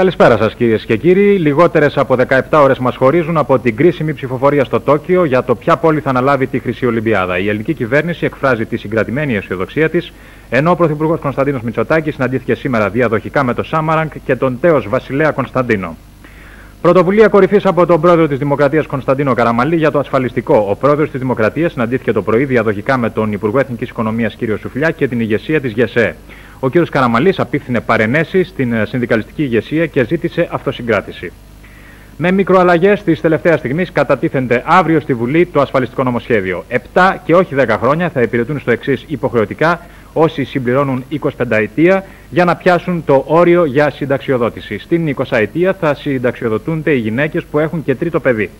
Καλησπέρα σας κυρίες και κύριοι. Λιγότερες από 17 ώρες μας χωρίζουν από την κρίσιμη ψηφοφορία στο Τόκιο για το ποια πόλη θα αναλάβει τη Χρυσή Ολυμπιάδα. Η ελληνική κυβέρνηση εκφράζει τη συγκρατημένη αισιοδοξία της, ενώ ο Πρωθυπουργός Κωνσταντίνος Μητσοτάκης συναντήθηκε σήμερα διαδοχικά με τον Σάμαραγκ και τον τέος Βασιλέα Κωνσταντίνο. Πρωτοβουλία κορυφής από τον πρόεδρο της Δημοκρατίας Κωνσταντίνο Καραμαλή για το ασφαλιστικό. Ο πρόεδρος της Δημοκρατίας συναντήθηκε το πρωί διαδοχικά με τον Υπουργό Εθνικής Οικονομίας κ. Σουφλιά και την ηγεσία της ΓΕΣΕ. Ο κ. Καραμαλής απίφθινε παρενέσεις στην ε, συνδικαλιστική ηγεσία και ζήτησε αυτοσυγκράτηση. Με μικροαλλαγές της τελευταίας στιγμής κατατίθενται αύριο στη Βουλή το ασφαλιστικό νομοσχέδιο. 7 και όχι 10 χρόνια θα υπηρετούν στο εξής υποχρεωτικά όσοι συμπληρώνουν 25 ετία για να πιάσουν το όριο για συνταξιοδότηση. Στην 20 ετία θα συνταξιοδοτούνται οι γυναίκες που έχουν και τρίτο παιδί.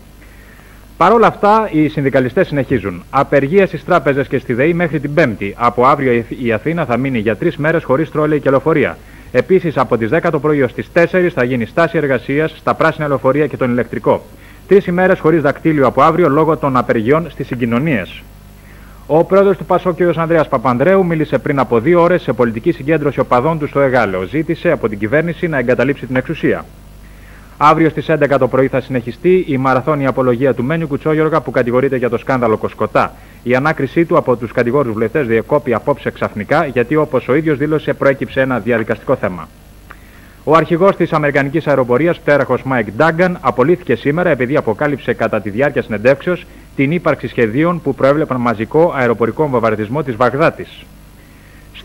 Παρ' όλα αυτά, οι συνδικαλιστές συνεχίζουν. Απεργία στις τράπεζες και στη ΔΕΗ μέχρι την Πέμπτη. Από αύριο η Αθήνα θα μείνει για τρεις μέρες χωρίς τρόλεϊ και λεωφορεία. Επίσης, από τις 10 το πρωί ως τις 4 θα γίνει στάση εργασίας στα πράσινα λεωφορεία και τον ηλεκτρικό. Τρεις ημέρε χωρίς δακτύλιο από αύριο λόγω των απεργιών στις συγκοινωνίες. Ο πρόεδρος του ΠΑΣΟ, κ. Ανδρέας Παπανδρέου, μίλησε πριν από δύο ώρες σε πολιτική συγκέντρωση οπαδών του στο Εγάλεο. Ζήτησε από την κυβέρνηση να εγκαταλείψει την εξουσία. Αύριο στις 11 το πρωί θα συνεχιστεί η μαραθώνια απολογία του Μένιου Κουτσόγιοργα που κατηγορείται για το σκάνδαλο Κοσκοτά. Η ανάκρισή του από τους κατηγόρους βουλευτές διεκόπη απόψε ξαφνικά γιατί όπως ο ίδιος δήλωσε προέκυψε ένα διαδικαστικό θέμα. Ο αρχηγός της Αμερικανικής αεροπορίας, πτέραρχος Μάικ Ντάγκαν, απολύθηκε σήμερα επειδή αποκάλυψε κατά τη διάρκεια συνεντεύξεως την ύπαρξη σχεδίων που προέβλεπαν μαζικό αεροπορικό βομβαρδισμό της Βαγδάτης.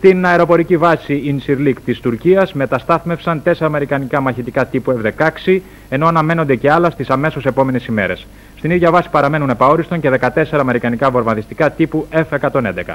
Στην αεροπορική βάση Ινσιρλίκ της Τουρκίας μεταστάθμευσαν τέσσερα αμερικανικά μαχητικά τύπου F-16, ενώ αναμένονται και άλλα στις αμέσως επόμενες ημέρες. Στην ίδια βάση παραμένουν επ' αόριστον και 14 αμερικανικά βομβαρδιστικά τύπου F-111.